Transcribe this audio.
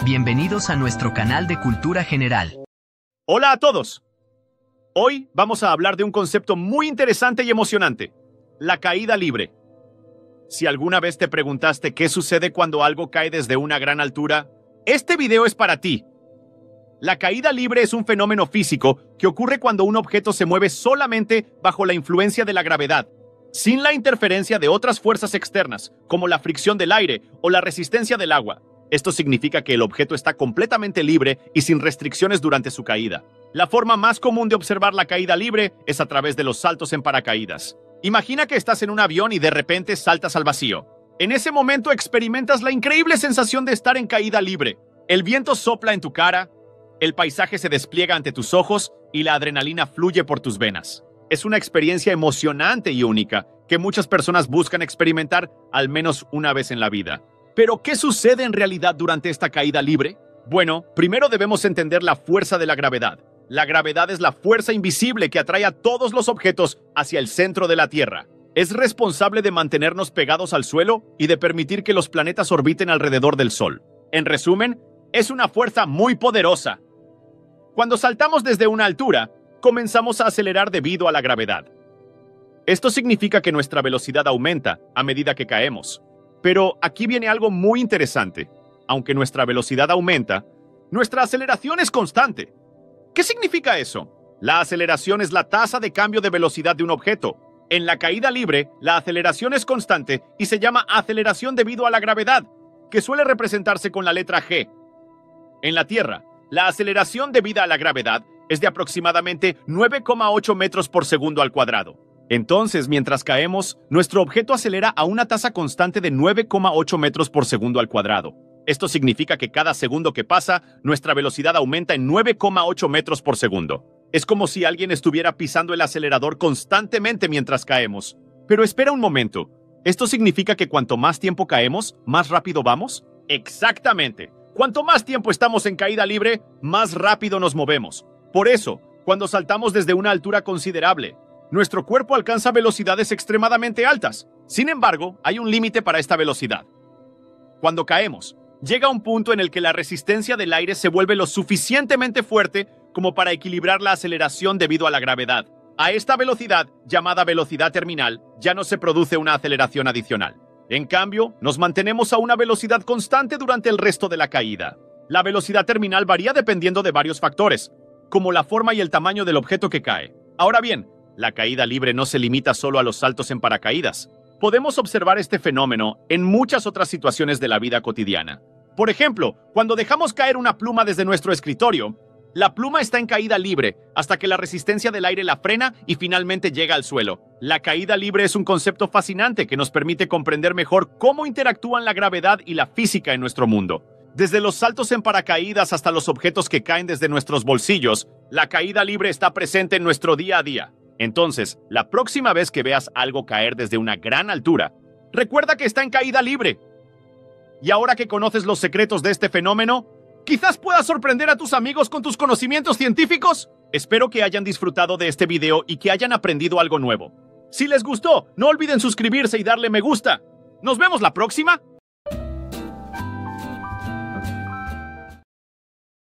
Bienvenidos a nuestro canal de cultura general. Hola a todos. Hoy vamos a hablar de un concepto muy interesante y emocionante, la caída libre. Si alguna vez te preguntaste qué sucede cuando algo cae desde una gran altura, este video es para ti. La caída libre es un fenómeno físico que ocurre cuando un objeto se mueve solamente bajo la influencia de la gravedad, sin la interferencia de otras fuerzas externas, como la fricción del aire o la resistencia del agua. Esto significa que el objeto está completamente libre y sin restricciones durante su caída. La forma más común de observar la caída libre es a través de los saltos en paracaídas. Imagina que estás en un avión y de repente saltas al vacío. En ese momento experimentas la increíble sensación de estar en caída libre. El viento sopla en tu cara, el paisaje se despliega ante tus ojos y la adrenalina fluye por tus venas. Es una experiencia emocionante y única que muchas personas buscan experimentar al menos una vez en la vida. Pero, ¿qué sucede en realidad durante esta caída libre? Bueno, primero debemos entender la fuerza de la gravedad. La gravedad es la fuerza invisible que atrae a todos los objetos hacia el centro de la Tierra. Es responsable de mantenernos pegados al suelo y de permitir que los planetas orbiten alrededor del Sol. En resumen, es una fuerza muy poderosa cuando saltamos desde una altura, comenzamos a acelerar debido a la gravedad. Esto significa que nuestra velocidad aumenta a medida que caemos. Pero aquí viene algo muy interesante. Aunque nuestra velocidad aumenta, nuestra aceleración es constante. ¿Qué significa eso? La aceleración es la tasa de cambio de velocidad de un objeto. En la caída libre, la aceleración es constante y se llama aceleración debido a la gravedad, que suele representarse con la letra G. En la Tierra, la aceleración debida a la gravedad es de aproximadamente 9,8 metros por segundo al cuadrado. Entonces, mientras caemos, nuestro objeto acelera a una tasa constante de 9,8 metros por segundo al cuadrado. Esto significa que cada segundo que pasa, nuestra velocidad aumenta en 9,8 metros por segundo. Es como si alguien estuviera pisando el acelerador constantemente mientras caemos. Pero espera un momento. ¿Esto significa que cuanto más tiempo caemos, más rápido vamos? Exactamente. Cuanto más tiempo estamos en caída libre, más rápido nos movemos. Por eso, cuando saltamos desde una altura considerable, nuestro cuerpo alcanza velocidades extremadamente altas. Sin embargo, hay un límite para esta velocidad. Cuando caemos, llega un punto en el que la resistencia del aire se vuelve lo suficientemente fuerte como para equilibrar la aceleración debido a la gravedad. A esta velocidad, llamada velocidad terminal, ya no se produce una aceleración adicional. En cambio, nos mantenemos a una velocidad constante durante el resto de la caída. La velocidad terminal varía dependiendo de varios factores, como la forma y el tamaño del objeto que cae. Ahora bien, la caída libre no se limita solo a los saltos en paracaídas. Podemos observar este fenómeno en muchas otras situaciones de la vida cotidiana. Por ejemplo, cuando dejamos caer una pluma desde nuestro escritorio, la pluma está en caída libre hasta que la resistencia del aire la frena y finalmente llega al suelo. La caída libre es un concepto fascinante que nos permite comprender mejor cómo interactúan la gravedad y la física en nuestro mundo. Desde los saltos en paracaídas hasta los objetos que caen desde nuestros bolsillos, la caída libre está presente en nuestro día a día. Entonces, la próxima vez que veas algo caer desde una gran altura, recuerda que está en caída libre. Y ahora que conoces los secretos de este fenómeno, Quizás puedas sorprender a tus amigos con tus conocimientos científicos. Espero que hayan disfrutado de este video y que hayan aprendido algo nuevo. Si les gustó, no olviden suscribirse y darle me gusta. ¡Nos vemos la próxima!